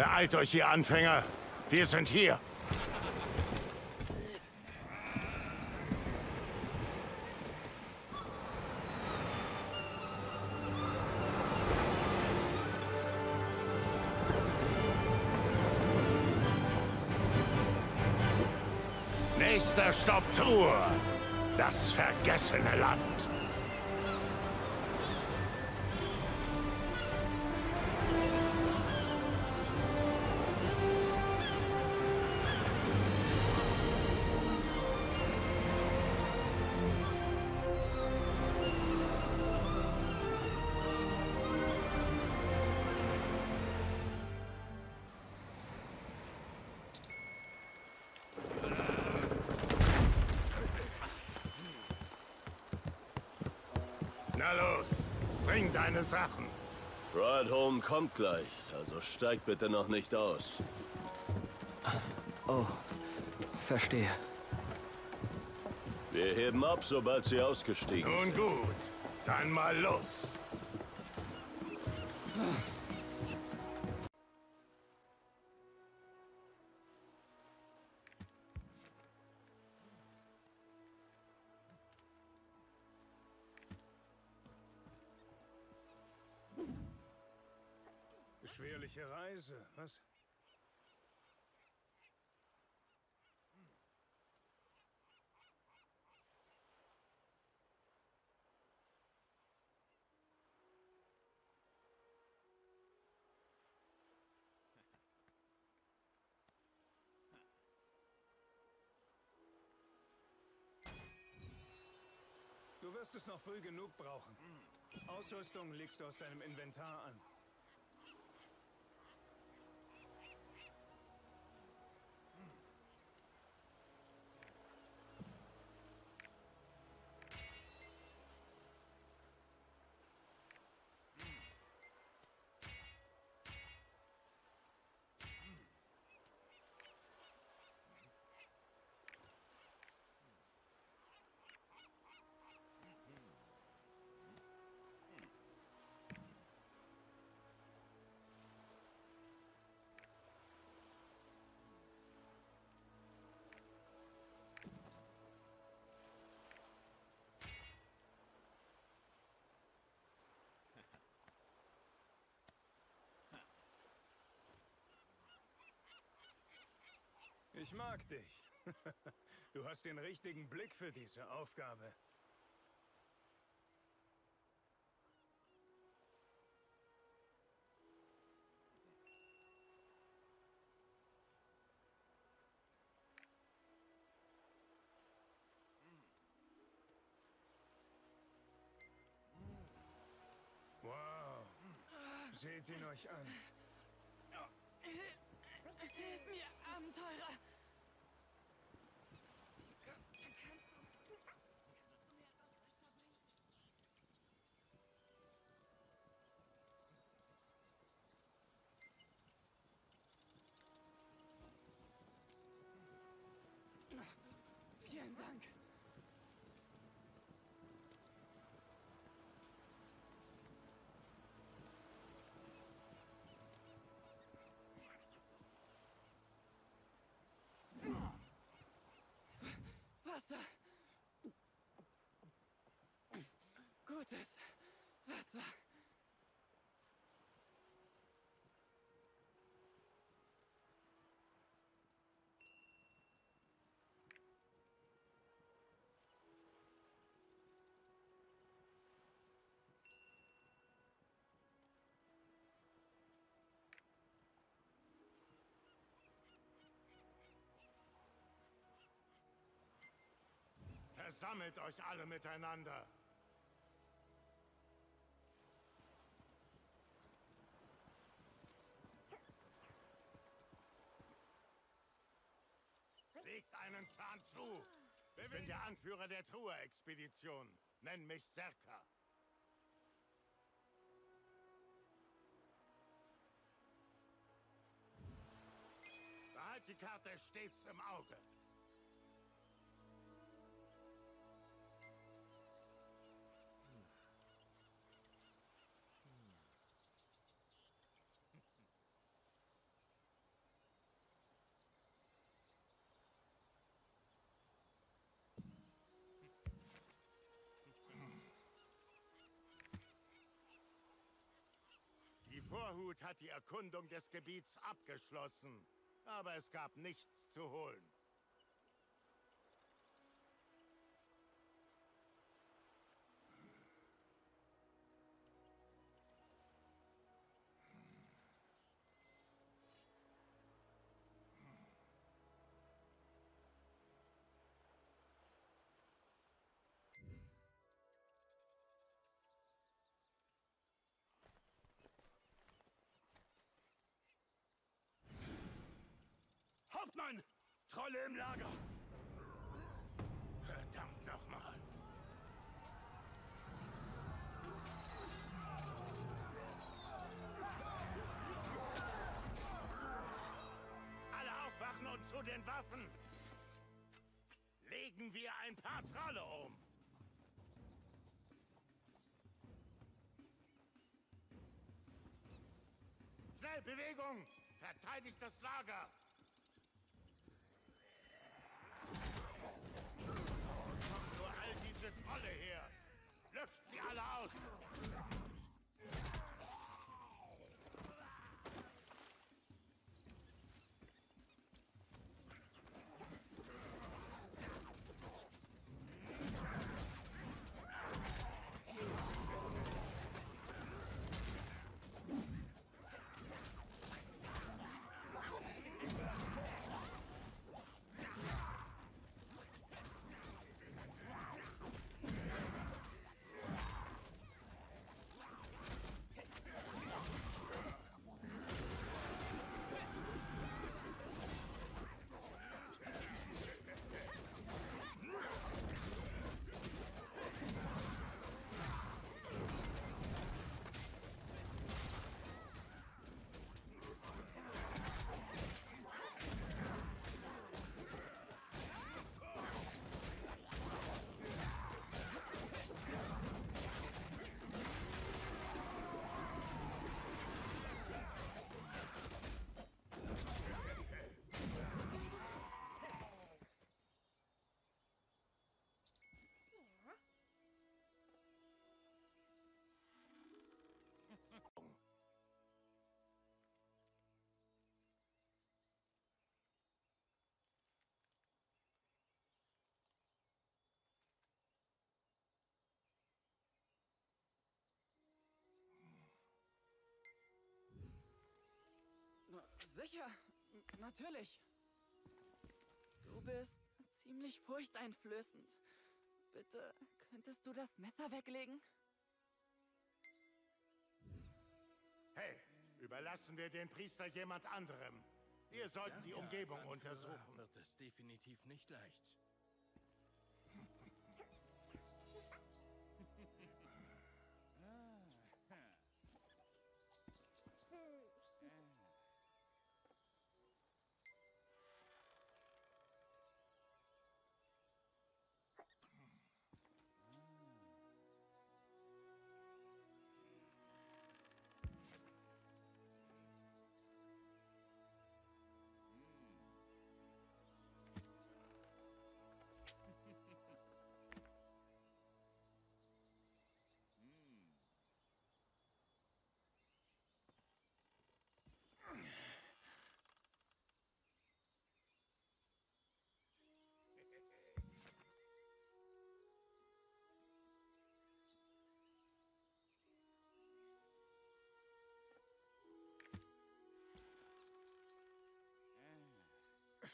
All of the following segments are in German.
Beeilt euch, ihr Anfänger. Wir sind hier. Nächster Stopp Tour. Das vergessene Land. Bring deine Sachen. Ride Home kommt gleich, also steig bitte noch nicht aus. Oh, verstehe. Wir heben ab, sobald Sie ausgestiegen Nun gut, dann mal los. Beschwerliche Reise, was? Du wirst es noch früh genug brauchen. Ausrüstung legst du aus deinem Inventar an. Ich mag dich. Du hast den richtigen Blick für diese Aufgabe. Wow. Seht ihn euch an. Hilf mir, Abenteurer! Dank. Versammelt euch alle miteinander. Legt einen Zahn zu. Ich bin der Anführer der Truhe-Expedition. Nenn mich Serka. Behalt die Karte stets im Auge. Vorhut hat die Erkundung des Gebiets abgeschlossen. Aber es gab nichts zu holen. Trolle im Lager! Verdammt nochmal. Alle aufwachen und zu den Waffen! Legen wir ein paar Trolle um! Schnell, Bewegung! Verteidigt das Lager! Sicher, natürlich. Du bist ziemlich furchteinflößend. Bitte, könntest du das Messer weglegen? Hey, überlassen wir den Priester jemand anderem. Wir sollten die Umgebung untersuchen. Wird es definitiv nicht leicht.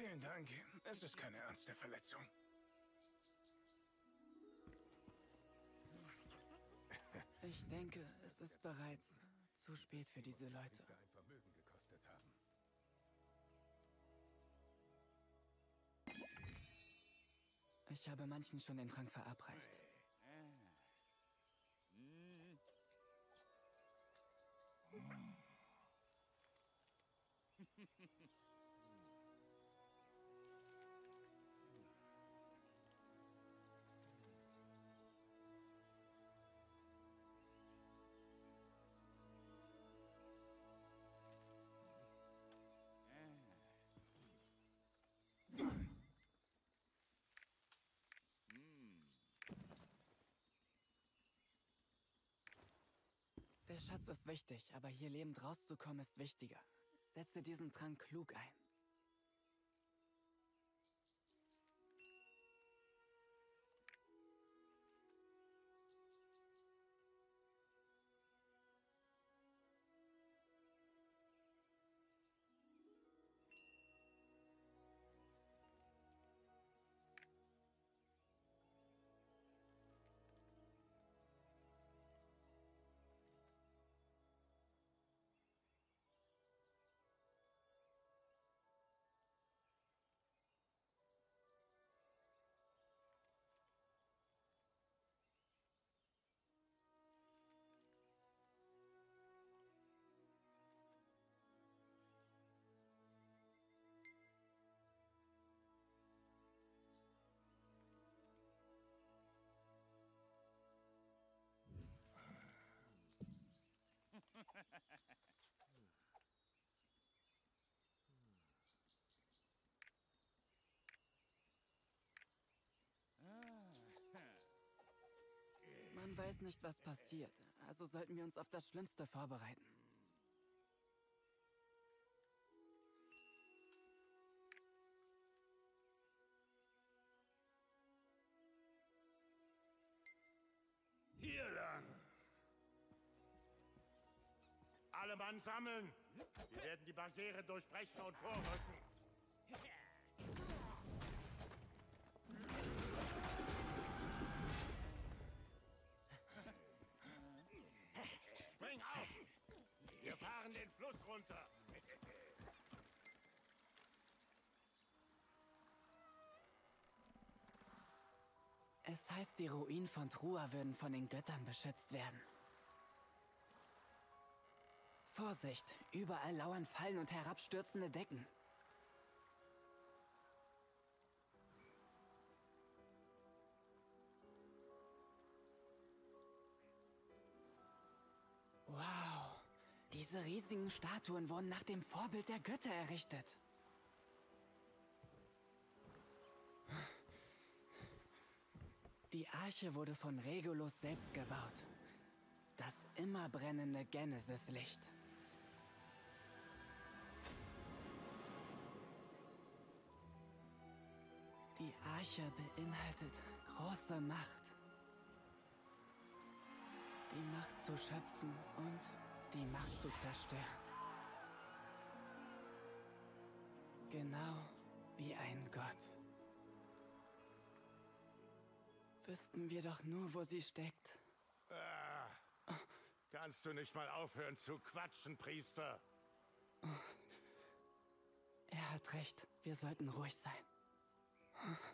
Vielen Dank. Es ist keine ernste Verletzung. Ich denke, es ist bereits zu spät für diese Leute. ein Vermögen gekostet haben. Ich habe manchen schon den Trank verabreicht. Der Schatz ist wichtig, aber hier lebend rauszukommen ist wichtiger. Setze diesen Trank klug ein. Weiß nicht, was passiert, also sollten wir uns auf das Schlimmste vorbereiten. Hier lang. Alle Mann sammeln. Wir werden die Barriere durchbrechen und vorrücken. Runter. Es heißt, die Ruinen von Trua würden von den Göttern beschützt werden. Vorsicht, überall lauern Fallen und herabstürzende Decken. Diese riesigen Statuen wurden nach dem Vorbild der Götter errichtet. Die Arche wurde von Regulus selbst gebaut. Das immer brennende Genesis-Licht. Die Arche beinhaltet große Macht. Die Macht zu schöpfen und zerstören. Genau wie ein Gott. Wüssten wir doch nur, wo sie steckt. Ah, kannst du nicht mal aufhören zu quatschen, Priester? Er hat recht. Wir sollten ruhig sein.